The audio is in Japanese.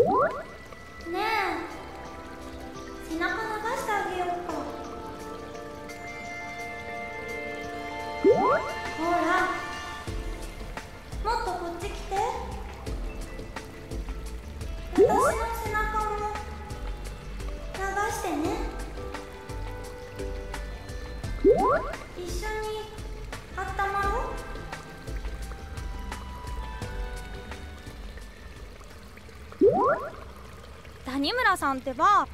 ねえ。背中流してあげようか。ほら。もっとこっち来て。私の背中も流してね。一緒にあったまろう谷村さんってば